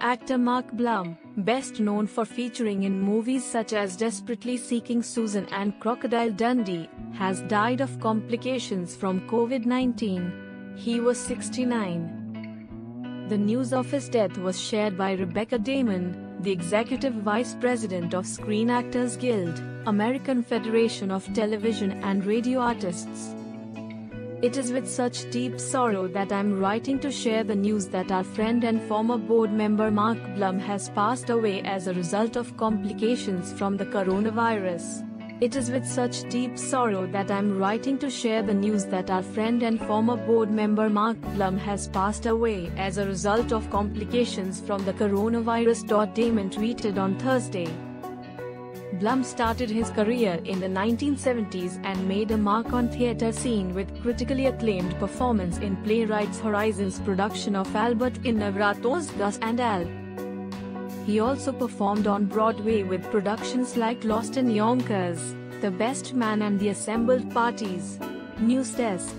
Actor Mark Blum, best known for featuring in movies such as Desperately Seeking Susan and Crocodile Dundee, has died of complications from COVID 19. He was 69. The news of his death was shared by Rebecca Damon, the Executive Vice President of Screen Actors Guild, American Federation of Television and Radio Artists. It is with such deep sorrow that I'm writing to share the news that our friend and former board member Mark Blum has passed away as a result of complications from the coronavirus. It is with such deep sorrow that I'm writing to share the news that our friend and former board member Mark Blum has passed away as a result of complications from the coronavirus. Damon tweeted on Thursday. Blum started his career in the 1970s and made a mark on theatre scene with critically acclaimed performance in Playwrights Horizon's production of Albert Innaurato's Gus and Al. He also performed on Broadway with productions like Lost in Yonkers, The Best Man and The Assembled Parties. News Desk